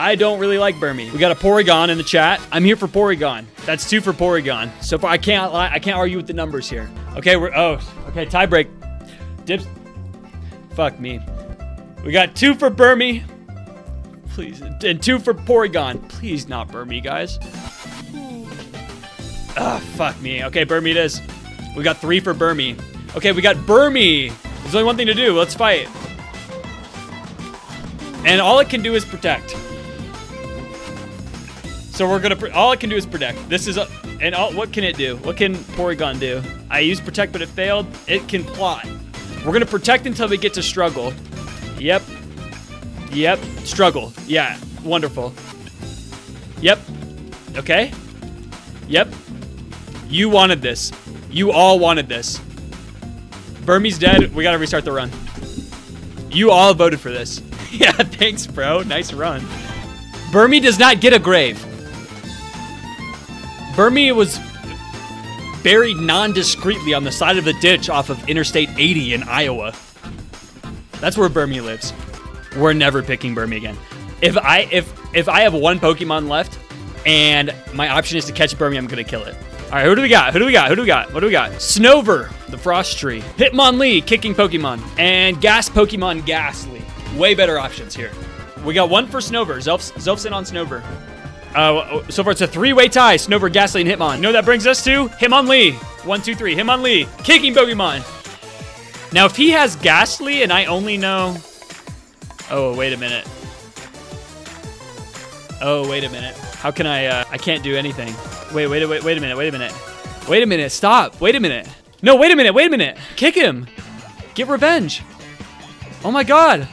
I don't really like Burmy. We got a Porygon in the chat. I'm here for Porygon. That's two for Porygon. So far, I can't. I can't argue with the numbers here. Okay, we're oh, okay. Tie break. Dips. Fuck me. We got two for Burmy. Please, and two for Porygon. Please not Burmy, guys. Ah, fuck me. Okay, Burmy it is. We got three for Burmy. Okay, we got Burmy. There's only one thing to do. Let's fight. And all it can do is protect. So we're gonna, all it can do is protect. This is, a, and all, what can it do? What can Porygon do? I used protect, but it failed. It can plot. We're gonna protect until we get to struggle. Yep. Yep. Struggle. Yeah. Wonderful. Yep. Okay. Yep. You wanted this. You all wanted this. Burmy's dead. We gotta restart the run. You all voted for this. yeah, thanks, bro. Nice run. Burmy does not get a grave. Burmy was buried non-discreetly on the side of the ditch off of Interstate 80 in Iowa. That's where Burmy lives. We're never picking Burmy again. If I if if I have one Pokemon left and my option is to catch Burmy, I'm gonna kill it. All right, who do we got? Who do we got? Who do we got? What do we got? Snover, the Frost Tree. Hitmonlee, kicking Pokemon. And Gas Pokemon Gastly. Way better options here. We got one for Snover. Zelf's, Zelf's in on Snover. Uh, so far, it's a three-way tie. Snover, Gastly, and Hitmon. You know that brings us to? Hitmonlee. One, two, three. Hitmonlee. Kicking Pokemon. Now, if he has Gastly and I only know... Oh, wait a minute. Oh, wait a minute. How can I... Uh, I can't do anything. Wait, wait, wait, wait a minute. Wait a minute. Wait a minute. Stop. Wait a minute. No, wait a minute. Wait a minute. Kick him. Get revenge. Oh, my God.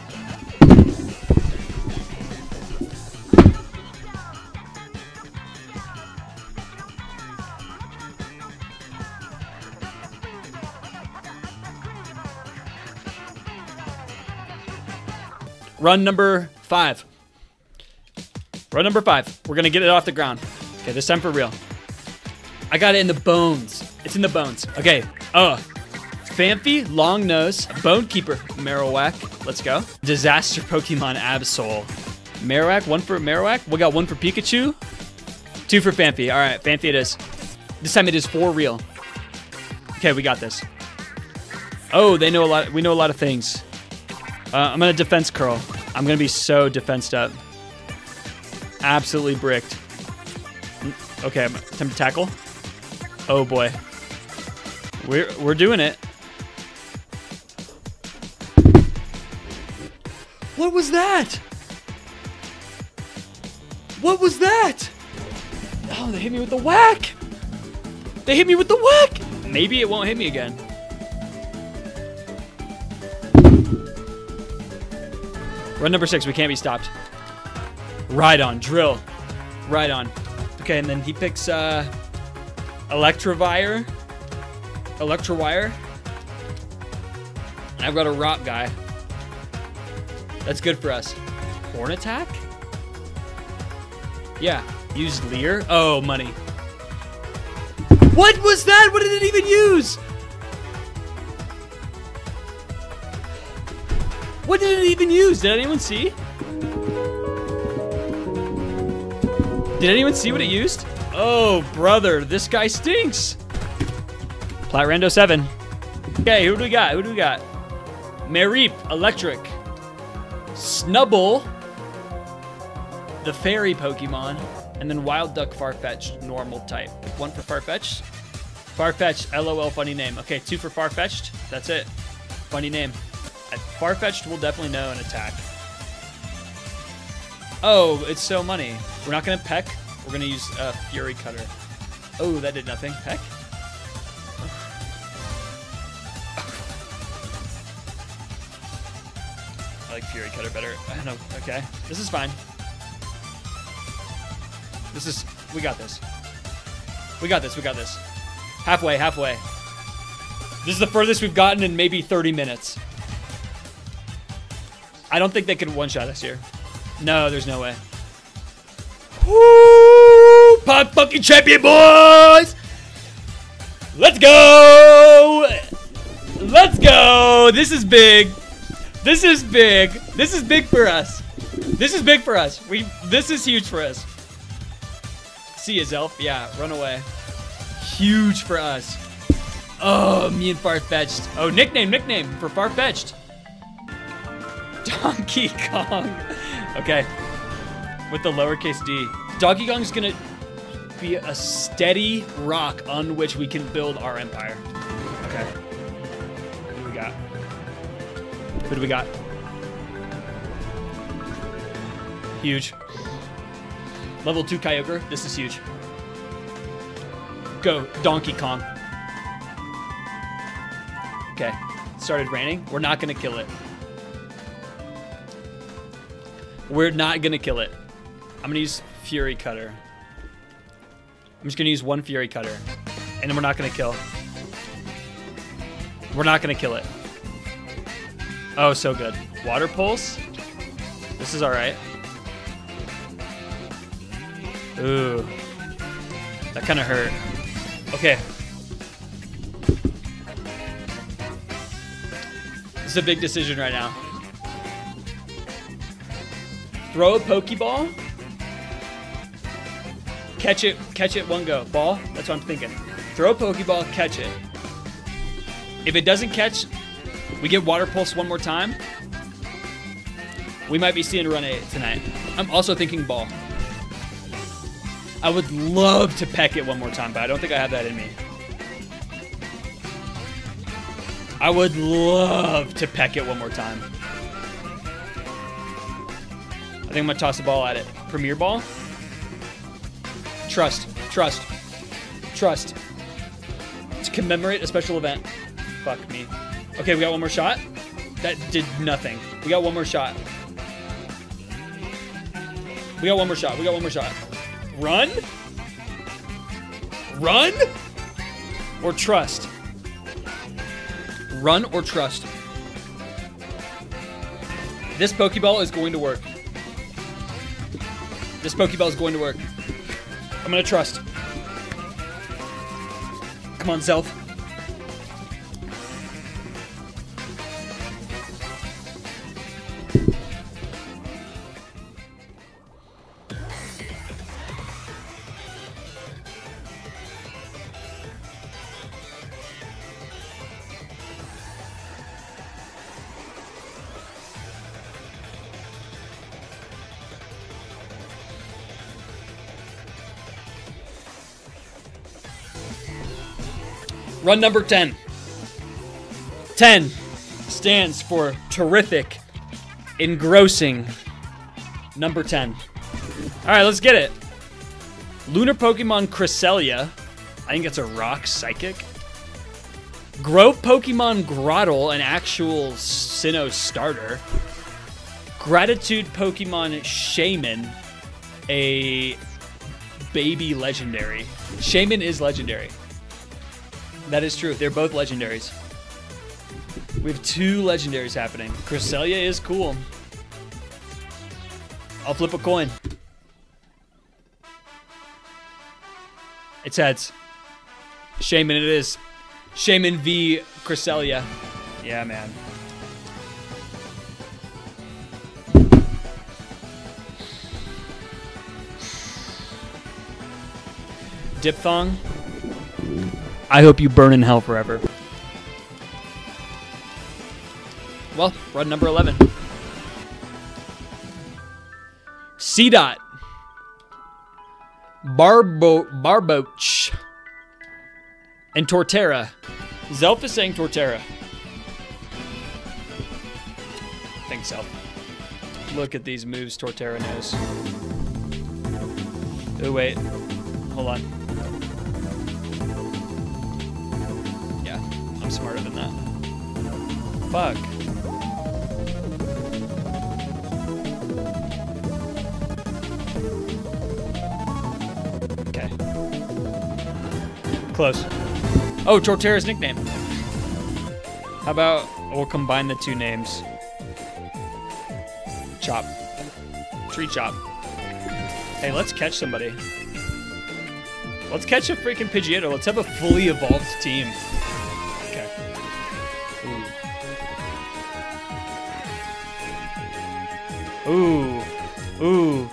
Run number five. Run number five. We're gonna get it off the ground. Okay, this time for real. I got it in the bones. It's in the bones. Okay. Uh. Phanpy, Long Nose, Bone Keeper, Marowak. Let's go. Disaster Pokemon Absol. Marowak, one for Marowak. We got one for Pikachu. Two for Phanpy. All right, Phanpy it is. This time it is for real. Okay, we got this. Oh, they know a lot. We know a lot of things. Uh, I'm gonna defense curl. I'm gonna be so defensed up. Absolutely bricked. Okay, time to tackle. Oh boy. We're we're doing it. What was that? What was that? Oh, they hit me with the whack. They hit me with the whack. Maybe it won't hit me again. Run number six, we can't be stopped. Rhydon, drill. Rhydon. Okay, and then he picks uh Electivire. Electrowire. I've got a rock guy. That's good for us. Horn attack? Yeah. Use Leer. Oh, money. What was that? What did it even use? What did it even use? Did anyone see? Did anyone see what it used? Oh, brother, this guy stinks. Platrando 7. Okay, who do we got? Who do we got? Mareep, Electric. Snubbull, the fairy Pokemon. And then Wild Duck Farfetch'd, normal type. One for Farfetch'd. Farfetch'd, LOL, funny name. Okay, two for Farfetch'd. That's it. Funny name. Farfetch'd will definitely know an attack. Oh, it's so money. We're not gonna peck. We're gonna use uh, Fury Cutter. Oh, that did nothing. Peck? I like Fury Cutter better. I don't know. Okay. This is fine. This is... We got this. We got this. We got this. Halfway, halfway. This is the furthest we've gotten in maybe 30 minutes. I don't think they could one-shot us here. No, there's no way. Woo! Pop fucking champion, boys! Let's go! Let's go! This is big. This is big. This is big for us. This is big for us. We this is huge for us. See you, Zelf. Yeah, run away. Huge for us. Oh, me and Farfetch'd. Oh, nickname, nickname for Farfetch'd. Donkey Kong. Okay. With the lowercase d. Donkey Kong's gonna be a steady rock on which we can build our empire. Okay. Who do we got? Who do we got? Huge. Level 2 Kyogre. This is huge. Go, Donkey Kong. Okay. Started raining. We're not to kill it. We're not going to kill it. I'm going to use Fury Cutter. I'm just going to use one Fury Cutter. And then we're not going to kill. We're not going to kill it. Oh, so good. Water Pulse. This is alright. Ooh. That kind of hurt. Okay. This is a big decision right now. Throw a Pokeball. Catch it, catch it one go. Ball? That's what I'm thinking. Throw a Pokeball, catch it. If it doesn't catch, we get Water Pulse one more time. We might be seeing run eight tonight. I'm also thinking ball. I would love to peck it one more time, but I don't think I have that in me. I would love to peck it one more time. I think I'm gonna toss the ball at it. Premier ball? Trust, trust, trust. To commemorate a special event. Fuck me. Okay, we got one more shot. That did nothing. We got one more shot. We got one more shot. We got one more shot. Run? Run? Or trust? Run or trust? This Pokeball is going to work. This Pokeball is going to work. I'm gonna trust. Come on, Zelf. Run number 10. 10 stands for terrific, engrossing. Number 10. All right, let's get it. Lunar Pokemon Cresselia. I think it's a rock psychic. Grove Pokemon Grotle, an actual Sinnoh starter. Gratitude Pokemon Shaymin, a baby legendary. Shaymin is legendary. That is true. They're both legendaries. We have two legendaries happening. Cresselia is cool. I'll flip a coin. It's heads. Shaymin it is. Shaman v Cresselia. Yeah, man. Diphthong. I hope you burn in hell forever. Well, run number 11. Seedot. Barbo Barboach. And Torterra. Zelf is saying Torterra. Think so. Look at these moves Torterra knows. Oh wait. Hold on. I'm smarter than that. Fuck. Okay. Close. Oh, Torterra's nickname. How about we'll combine the two names? Chop. Tree chop. Hey, let's catch somebody. Let's catch a freaking Pidgeotto. Let's have a fully evolved team. Ooh. Ooh.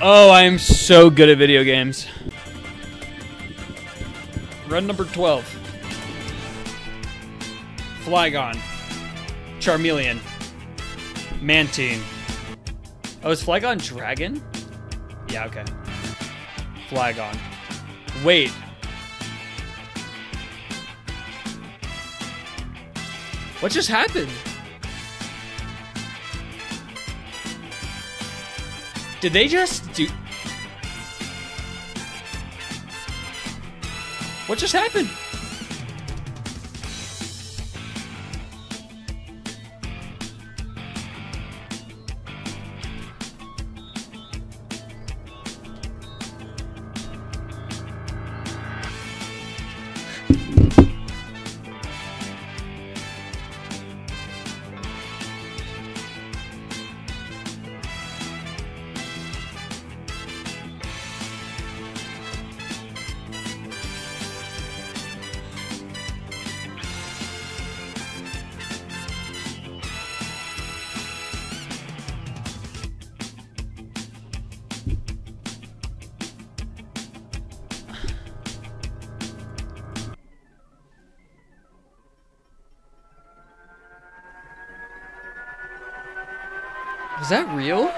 Oh, I am so good at video games. Run number 12. Flygon. Charmeleon. Mantine. Oh, is Flygon Dragon? Yeah, okay. Flygon. Wait. What just happened? Did they just do... What just happened? Was that real?